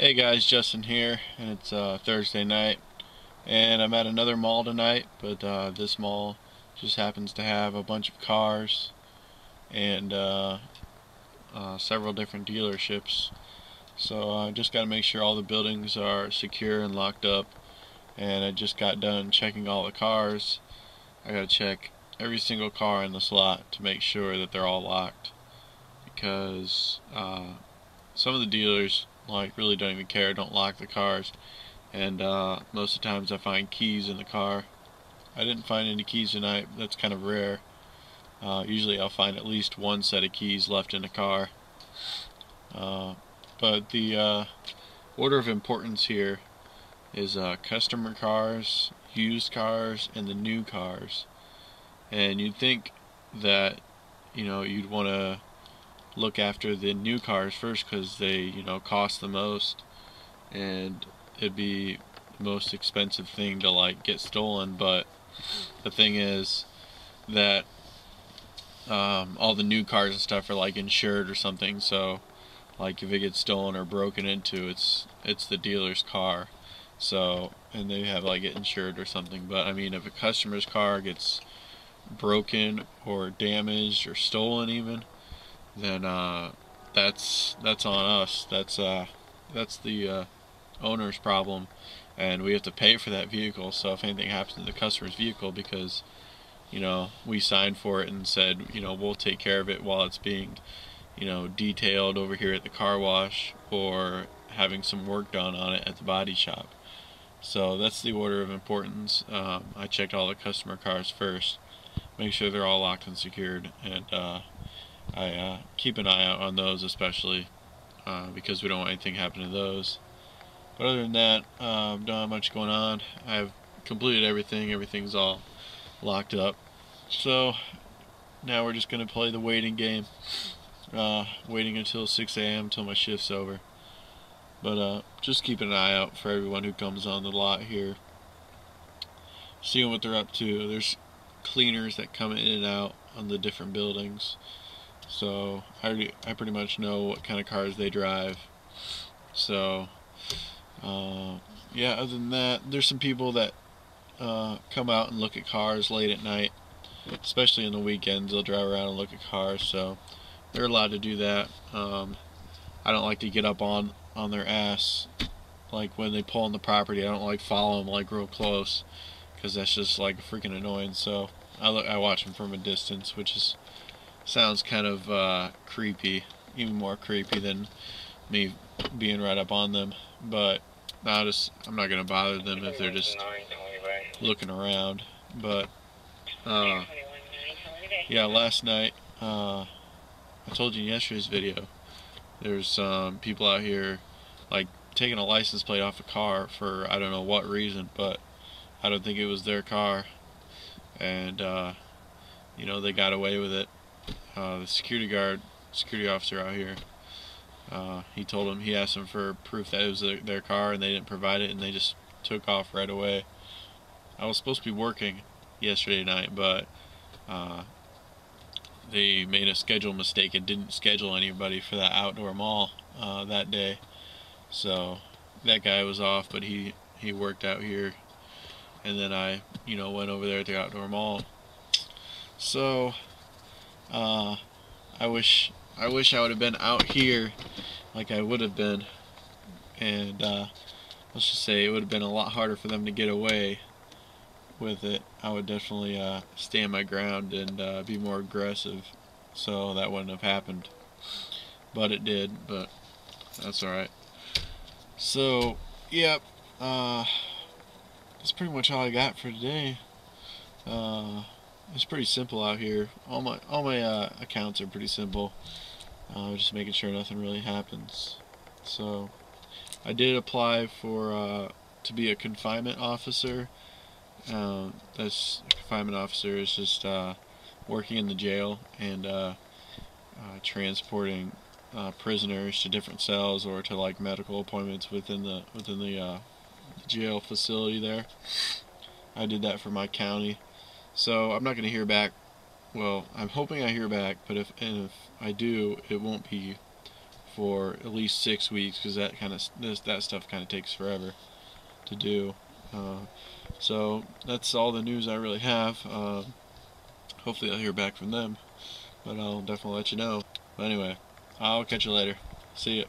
Hey guys, Justin here, and it's uh, Thursday night, and I'm at another mall tonight, but uh, this mall just happens to have a bunch of cars and uh, uh several different dealerships. So I just got to make sure all the buildings are secure and locked up, and I just got done checking all the cars. I got to check every single car in this lot to make sure that they're all locked, because uh, some of the dealers like really don't even care, don't lock the cars. And uh, most of the times I find keys in the car. I didn't find any keys tonight. That's kind of rare. Uh, usually I'll find at least one set of keys left in the car. Uh, but the uh, order of importance here is uh, customer cars, used cars, and the new cars. And you'd think that you know you'd want to look after the new cars first because they you know cost the most. And it'd be the most expensive thing to like get stolen. But the thing is that um, all the new cars and stuff are like insured or something. So like if it gets stolen or broken into it's it's the dealer's car. So and they have like it insured or something. But I mean if a customer's car gets broken or damaged or stolen even then uh, that's that's on us. That's uh, that's the uh, owner's problem, and we have to pay for that vehicle. So if anything happens to the customer's vehicle, because you know we signed for it and said you know we'll take care of it while it's being you know detailed over here at the car wash or having some work done on it at the body shop. So that's the order of importance. Um, I checked all the customer cars first, make sure they're all locked and secured, and uh, I uh, keep an eye out on those especially uh, because we don't want anything happen to those. But other than that, uh, don't have much going on. I've completed everything. Everything's all locked up. So now we're just going to play the waiting game. Uh, waiting until 6 a.m. until my shift's over. But uh, just keeping an eye out for everyone who comes on the lot here. Seeing what they're up to. There's cleaners that come in and out on the different buildings. So I I pretty much know what kind of cars they drive. So uh, yeah, other than that, there's some people that uh, come out and look at cars late at night, especially in the weekends. They'll drive around and look at cars, so they're allowed to do that. Um, I don't like to get up on on their ass like when they pull on the property. I don't like follow them like real close because that's just like freaking annoying. So I look, I watch them from a distance, which is sounds kind of uh, creepy, even more creepy than me being right up on them. But I just I'm not gonna bother them if they're just looking around. But uh, yeah, last night uh, I told you in yesterday's video. There's some people out here like taking a license plate off a car for I don't know what reason, but I don't think it was their car, and uh, you know they got away with it the security guard, security officer out here, uh, he told him, he asked him for proof that it was their, their car and they didn't provide it and they just took off right away. I was supposed to be working yesterday night, but uh, they made a schedule mistake and didn't schedule anybody for that outdoor mall uh, that day. So that guy was off, but he, he worked out here. And then I, you know, went over there at the outdoor mall. So uh, I wish I wish I would have been out here like I would have been. And uh, let's just say it would have been a lot harder for them to get away with it. I would definitely uh, stand my ground and uh, be more aggressive so that wouldn't have happened. But it did but that's alright. So yep uh, that's pretty much all I got for today. Uh, it's pretty simple out here. All my all my uh, accounts are pretty simple. Uh, just making sure nothing really happens. So I did apply for uh, to be a confinement officer. Uh, this confinement officer is just uh, working in the jail and uh, transporting prisoners to different cells or to like medical appointments within the within the jail facility there. I did that for my county. So I'm not going to hear back. Well, I'm hoping I hear back, but if and if I do, it won't be for at least six weeks because that kind of this that stuff kind of takes forever to do. Uh, so that's all the news I really have. Uh, hopefully I'll hear back from them, but I'll definitely let you know. But anyway, I'll catch you later. See ya.